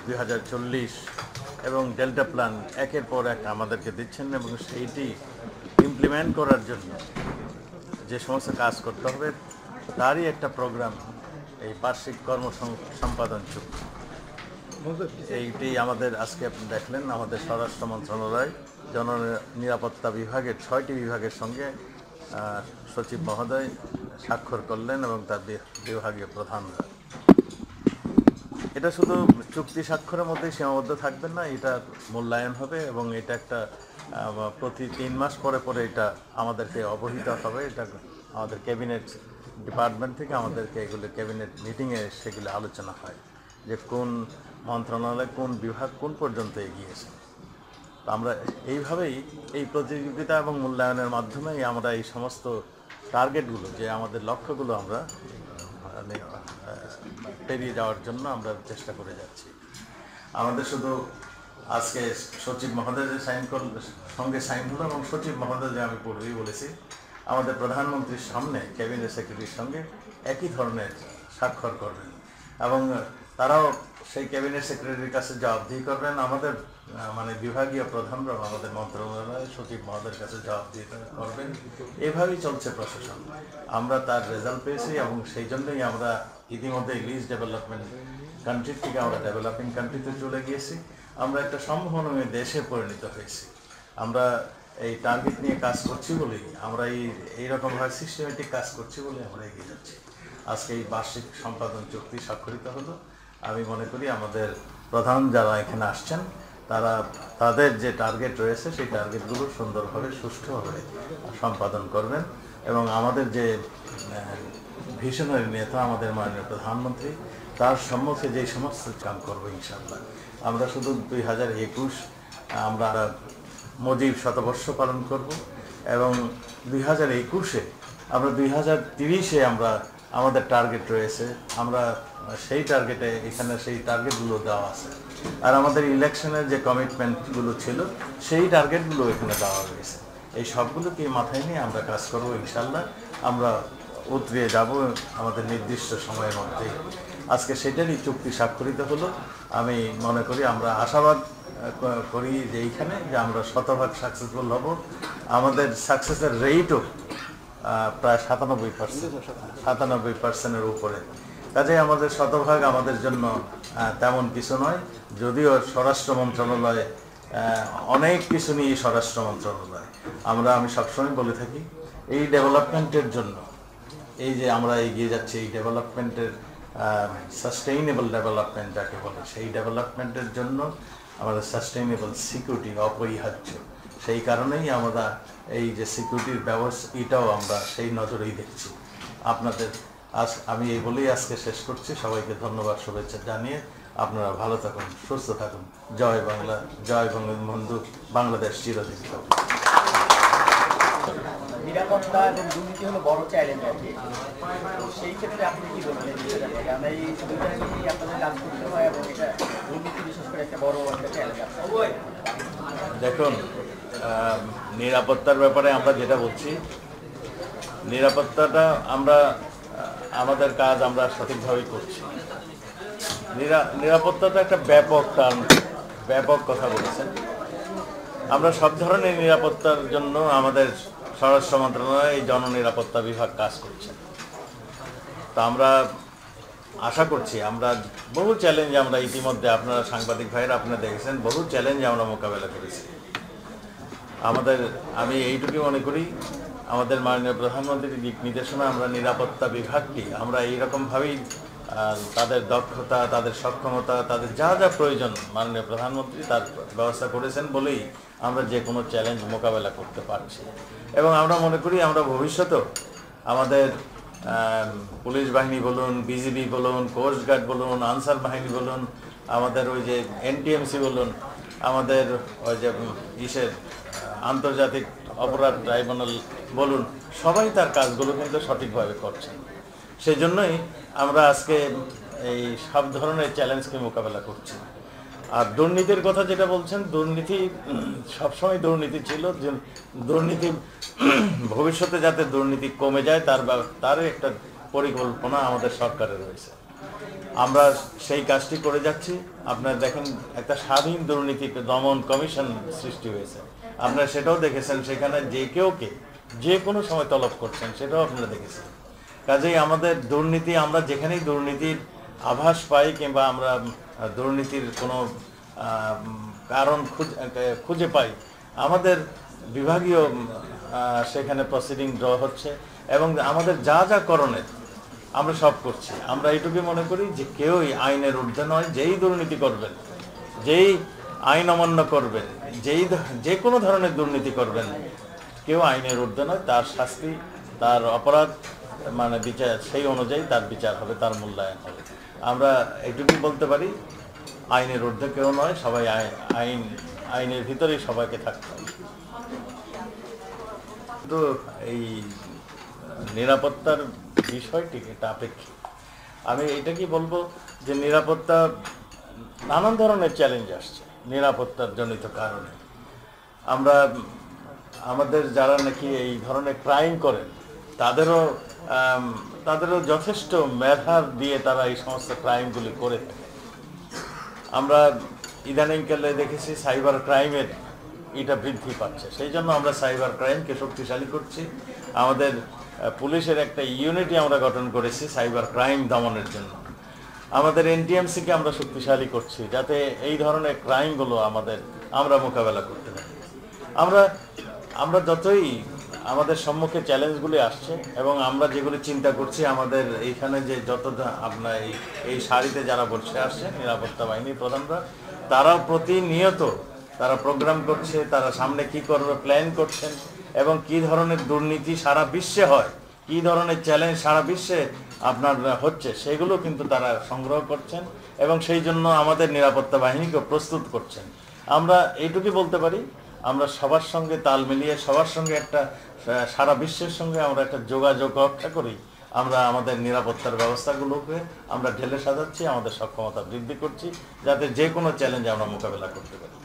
দুই হাজার চল্লিশ এবং ডেল্টা প্ল্যান একের পর এক আমাদেরকে দিচ্ছেন এবং সেইটি ইমপ্লিমেন্ট করার জন্য যে সমস্ত কাজ করতে হবে তারই একটা প্রোগ্রাম এই বার্ষিক কর্ম সম- সম্পাদন চুক্তি। এইটি আমাদের আজকে আপনি দেখলেন আমাদের স্বরাষ্ট্র মন্ত্রণালয় জন নিরাপত্তা বিভাগের ছয়টি বিভাগের সঙ্গে সচিব মহোদয় স্বাক্ষর করলেন এবং তার বিভাগীয় প্রধানরা এটা শুধু চুক্তি স্বাক্ষরের মধ্যে সীমাবদ্ধ থাকবেন না, এটা মূল্যায়ন হবে এবং এটা একটা প্রতি তিন মাস পরে পরে এটা আমাদেরকে অবহিত হবে। এটা আমাদের ক্যাবিনেট ডিপার্টমেন্ট থেকে আমাদেরকে এগুলো ক্যাবিনেট মিটিংয়ে সেগুলো আলোচনা হয় যে কোন মন্ত্রণালয়, কোন বিভাগ কোন পর্যন্ত এগিয়েছে আমরা এইভাবেই এই প্রতিযোগিতা এবং মূল্যায়নের মাধ্যমেই আমরা এই সমস্ত টার্গেটগুলো যে আমাদের লক্ষ্যগুলো আমরা মানে, পেরিয়ে যাওয়ার জন্য আমরা চেষ্টা করে যাচ্ছি। আমাদের শুধু আজকে সচিব মহোদয় সাইন করল সঙ্গে সাইন হলো এবং সচিব মহোদয় আমি পূর্বেই বলেছি আমাদের প্রধানমন্ত্রীর সামনে ক্যাবিনেট সেক্রেটারির সঙ্গে একই ধরনের স্বাক্ষর করবেন এবং তারাও সেই ক্যাবিনেট সেক্রেটারির কাছে জবাবদিহি করবেন। আমাদের মানে বিভাগীয় প্রধানরা আমাদের মন্ত্রণালয় সচিব মহোদয়ের কাছে জবাবদিহি করবেন। এভাবেই চলছে প্রশাসন। আমরা তার রেজাল্ট পেয়েছি এবং সেই জন্যই আমরা ইতিমধ্যে লিজ ডেভেলপমেন্ট কান্ট্রি থেকে আমরা ডেভেলপিং কান্ট্রিতে চলে গিয়েছি। আমরা একটা সম্ভাবনাময় দেশে পরিণত হয়েছি। আমরা এই টার্গেট নিয়ে কাজ করছি বলেই, আমরা এই এইরকমভাবে সিস্টেমেটিক কাজ করছি বলে আমরা এগিয়ে যাচ্ছি। আজকে এই বার্ষিক সম্পাদন চুক্তি স্বাক্ষরিত হলো। আমি মনে করি আমাদের প্রধান যারা এখানে আসছেন তারা, তাদের যে টার্গেট রয়েছে, সেই টার্গেটগুলো সুন্দরভাবে সুষ্ঠুভাবে সম্পাদন করবেন এবং আমাদের যে ভিশনারি নেতা, আমাদের মাননীয় প্রধানমন্ত্রী, তার সম্মুখে যে সমস্ত কাম করব ইনশাআল্লাহ। আমরা শুধু দুই হাজার একুশ, আমরা মজিব শতবর্ষ পালন করব এবং দুই হাজার একুশে, আমরা দুই হাজার তিরিশে আমরা আমাদের টার্গেট রয়েছে। আমরা সেই টার্গেটে এখানে সেই টার্গেটগুলো দেওয়া আছে। আর আমাদের ইলেকশনের যে কমিটমেন্টগুলো ছিল, সেই টার্গেটগুলো এখানে দেওয়া হয়েছে এই সবগুলোকে মাথায় নিয়ে আমরা কাজ করব ইনশাল্লাহ আমরা উতরিয়ে যাব আমাদের নির্দিষ্ট সময়ের মধ্যেই আজকে সেটারই চুক্তি স্বাক্ষরিত হলো। আমি মনে করি আমরা আশাবাদ করি যে এইখানে যে আমরা শতভাগ সাকসেসফুল হব। আমাদের সাকসেসের রেটও প্রায় সাতানব্বই পার্সেন্ট সাতানব্বই পার্সেন্টের উপরে। কাজে আমাদের শতভাগ আমাদের জন্য তেমন কিছু নয়। যদিও স্বরাষ্ট্র মন্ত্রণালয়ে অনেক কিছু নিয়ে স্বরাষ্ট্র মন্ত্রণালয়। আমরা, আমি সবসময় বলে থাকি, এই ডেভেলপমেন্টের জন্য, এই যে আমরা এগিয়ে যাচ্ছি, এই ডেভেলপমেন্টের সাস্টেইনেবল ডেভেলপমেন্ট যাকে বলে, সেই ডেভেলপমেন্টের জন্য আমাদের সাস্টেইনেবল সিকিউরিটি অপরিহার্য। সেই কারণেই আমরা এই যে সিকিউরিটির ব্যবস্থা, এটাও আমরা সেই নজরেই দেখছি। আপনাদের আজ, আমি এই বলেই আজকে শেষ করছি। সবাইকে ধন্যবাদ, শুভেচ্ছা জানিয়ে আপনারা ভালো থাকুন, সুস্থ থাকুন। জয় বাংলা, জয় বঙ্গবন্ধু, বাংলাদেশ চিরদিন। নিরাপত্তা এবং দুর্নীতি হলো বড় চ্যালেঞ্জ আর কি। তো সেই ক্ষেত্রে আপনি কি বলবেন এই দুইটা আপনাদের কাজ করতে হয় এবং এটা দুর্নীতি বিশেষ করে একটা বড় একটা চ্যালেঞ্জ দেখুন নিরাপত্তার ব্যাপারে আমরা যেটা বলছি, নিরাপত্তাটা আমরা আমাদের কাজ আমরা সঠিকভাবেই করছি। নিরা, নিরাপত্তাটা একটা ব্যাপক টার্ম ব্যাপক কথা বলেছেন। আমরা সব ধরনের নিরাপত্তার জন্য আমাদের স্বরাষ্ট্র মন্ত্রণালয় এই জননিরাপত্তা বিভাগ কাজ করছে। তা আমরা আশা করছি, আমরা বহু চ্যালেঞ্জ আমরা ইতিমধ্যে আপনারা সাংবাদিক ভাইয়েরা আপনারা দেখেছেন, বহু চ্যালেঞ্জ আমরা মোকাবেলা করেছি। আমাদের, আমি এইটুকু মনে করি, আমাদের মাননীয় প্রধানমন্ত্রীর দিক নির্দেশনা আমরা নিরাপত্তা বিভাগকে আমরা এইরকমভাবেই তাদের দক্ষতা, তাদের সক্ষমতা, তাদের যা যা প্রয়োজন মাননীয় প্রধানমন্ত্রী তার ব্যবস্থা করেছেন বলেই আমরা যে কোনো চ্যালেঞ্জ মোকাবেলা করতে পারছি। এবং আমরা মনে করি আমরা ভবিষ্যতেও আমাদের পুলিশ বাহিনী বলুন বিজিবি বলুন কোস্ট গার্ড বলুন, আনসার বাহিনী বলুন, আমাদের ওই যে এনটিএমসি বলুন, আমাদের ওই যে ইসের আন্তর্জাতিক অপরাধ ট্রাইব্যুনাল বলুন, সবাই তার কাজগুলো কিন্তু সঠিকভাবে করছেন সেই জন্যই আমরা আজকে এই সব ধরনের চ্যালেঞ্জকে মোকাবেলা করছি। আর দুর্নীতির কথা যেটা বলছেন, দুর্নীতি, সবসময় দুর্নীতি ছিল দুর্নীতি ভবিষ্যতে যাতে দুর্নীতি কমে যায়, তার তার একটা পরিকল্পনা আমাদের সরকারের রয়েছে। আমরা সেই কাজটি করে যাচ্ছি। আপনারা দেখেন, একটা স্বাধীন দুর্নীতি দমন কমিশন সৃষ্টি হয়েছে। আপনারা সেটাও দেখেছেন, সেখানে যে কেউ কে, যে কোনো সময় তলব করছেন, সেটাও আপনারা দেখেছেন। কাজেই আমাদের দুর্নীতি, আমরা যেখানেই দুর্নীতির আভাস পাই কিংবা আমরা দুর্নীতির কোনো কারণ খুঁজে খুঁজে পাই, আমাদের বিভাগীয় সেখানে প্রসিডিং ড্র হচ্ছে এবং আমাদের যা যা করণের আমরা সব করছি। আমরা এইটুকু মনে করি যে কেউই আইনের ঊর্ধ্বে নয়, যেই দুর্নীতি করবেন, যেই আইন অমান্য করবেন, যেই যে কোনো ধরনের দুর্নীতি করবেন, কেউ আইনের ঊর্ধ্বে নয়, তার শাস্তি, তার অপরাধ মানে বিচার, সেই অনুযায়ী তার বিচার হবে, তার মূল্যায়ন হবে। আমরা এইটুকুই বলতে পারি, আইনের ঊর্ধ্বে কেউ নয়, সবাই আইন আইন, আইনের ভিতরেই সবাইকে থাকতে হবে। কিন্তু এই নিরাপত্তার বিষয়টি এটা আপেক্ষিক। আমি এটা কি বলব যে নিরাপত্তা নানান ধরনের চ্যালেঞ্জ আসছে, নিরাপত্তার জনিত কারণে। আমরা, আমাদের যারা নাকি এই ধরনের ক্রাইম করেন তাদেরও তাদেরও যথেষ্ট মেধার দিয়ে তারা এই সমস্ত ক্রাইমগুলি করে থাকে আমরা ইদানিংকালে দেখেছি সাইবার ক্রাইমের এটা বৃদ্ধি পাচ্ছে। সেই জন্য আমরা সাইবার ক্রাইমকে শক্তিশালী করছি। আমাদের পুলিশের একটা ইউনিটি আমরা গঠন করেছি সাইবার ক্রাইম দমনের জন্য। আমাদের এনটিএমসিকে আমরা শক্তিশালী করছি যাতে এই ধরনের ক্রাইমগুলো আমাদের, আমরা মোকাবেলা করতে পারি। আমরা আমরা যতই আমাদের সম্মুখে চ্যালেঞ্জগুলি আসছে এবং আমরা যেগুলি চিন্তা করছি, আমাদের এইখানে যে যত আপনার এই এই সারিতে যারা বসে আসছে, নিরাপত্তা বাহিনী প্রধানরা, তারাও প্রতিনিয়ত তারা প্রোগ্রাম করছে, তারা সামনে কি করবে, প্ল্যান করছেন এবং কি ধরনের দুর্নীতি সারা বিশ্বে হয়, কি ধরনের চ্যালেঞ্জ সারা বিশ্বে আপনার হচ্ছে, সেগুলো কিন্তু তারা সংগ্রহ করছেন এবং সেই জন্য আমাদের নিরাপত্তা বাহিনীকে প্রস্তুত করছেন। আমরা এইটুকুই বলতে পারি। আমরা সবার সঙ্গে তাল মিলিয়ে সবার সঙ্গে একটা সারা বিশ্বের সঙ্গে আমরা একটা যোগাযোগ রক্ষা করি। আমরা আমাদের নিরাপত্তার ব্যবস্থাগুলোকে আমরা ঢেলে সাজাচ্ছি আমাদের সক্ষমতা বৃদ্ধি করছি যাতে যে কোনো চ্যালেঞ্জ আমরা মোকাবেলা করতে পারি।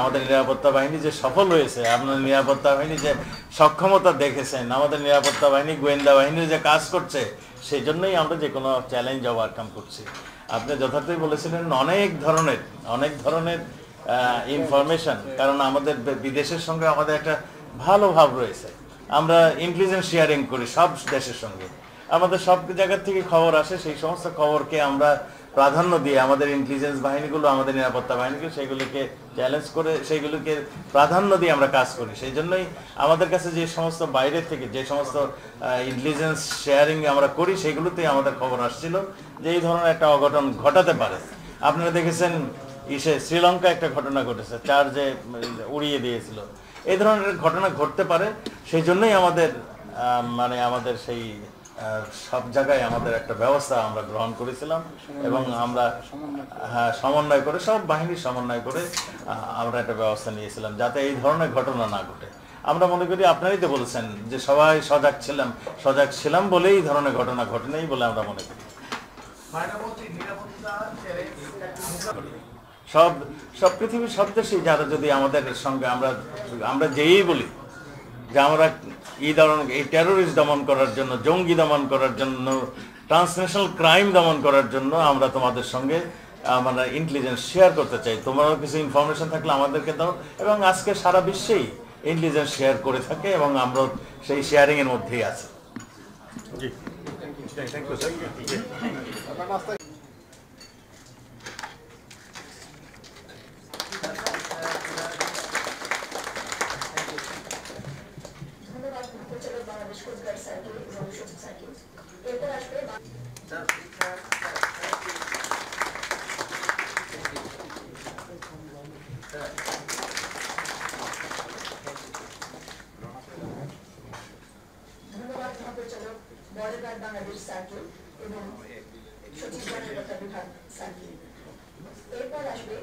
আমাদের নিরাপত্তা বাহিনী যে সফল হয়েছে আপনার নিরাপত্তা বাহিনী যে সক্ষমতা দেখেছেন। আমাদের নিরাপত্তা বাহিনী, গোয়েন্দা বাহিনী যে কাজ করছে সেই জন্যই আমরা যে কোনো চ্যালেঞ্জ ওভারকাম করছি। আপনি যথার্থই বলেছিলেন, অনেক ধরনের অনেক ধরনের ইনফরমেশন কারণ আমাদের বিদেশের সঙ্গে আমাদের একটা ভালো ভাব রয়েছে। আমরা ইন্টেলিজেন্স শেয়ারিং করি সব দেশের সঙ্গে। আমাদের সব জায়গার থেকে খবর আসে, সেই সমস্ত খবরকে আমরা প্রাধান্য দিয়ে আমাদের ইন্টেলিজেন্স বাহিনীগুলো, আমাদের নিরাপত্তা বাহিনীকে সেগুলিকে চ্যালেঞ্জ করে সেইগুলোকে প্রাধান্য দিয়ে আমরা কাজ করি। সেই জন্যই আমাদের কাছে যে সমস্ত বাইরের থেকে, যে সমস্ত ইন্টেলিজেন্স শেয়ারিং আমরা করি, সেগুলোতেই আমাদের খবর আসছিল যে এই ধরনের একটা অঘটন ঘটাতে পারে। আপনারা দেখেছেন ইসে শ্রীলঙ্কা একটা ঘটনা ঘটেছে, চার যে উড়িয়ে দিয়েছিল। এই ধরনের ঘটনা ঘটতে পারে, সেই জন্যই আমাদের মানে আমাদের সেই সব জায়গায় আমাদের একটা ব্যবস্থা আমরা গ্রহণ করেছিলাম এবং আমরা হ্যাঁ সমন্বয় করে সব বাহিনীর সমন্বয় করে আমরা একটা ব্যবস্থা নিয়েছিলাম যাতে এই ধরনের ঘটনা না ঘটে। আমরা মনে করি আপনারই তো বলছেন যে সবাই সজাগ ছিলাম সজাগ ছিলাম বলেই এই ধরনের ঘটনা ঘটেনি বলে আমরা মনে করি। সব সব পৃথিবীর সব দেশেই যারা যদি আমাদের সঙ্গে আমরা আমরা যেই বলি যে আমরা এই ধরনের এই টেরোরিস্ট দমন করার জন্য জঙ্গি দমন করার জন্য ট্রান্সন্যাশনাল ক্রাইম দমন করার জন্য আমরা তোমাদের সঙ্গে আমরা ইন্টেলিজেন্স শেয়ার করতে চাই। তোমারও কিছু ইনফরমেশন থাকলে আমাদেরকে দাও এবং আজকে সারা বিশ্বেই ইন্টেলিজেন্স শেয়ার করে থাকে এবং আমরা সেই শেয়ারিংয়ের মধ্যেই আছি। জি। Thank you Bangladesh coast guard circle সচিব সার্কেল এরপর আসবে ধন্যবাদ মহাপরিচালক বর্ডার বাংলাদেশ সার্কেল এবং সচিব বিভাগ সার্কেল। এরপর আসবে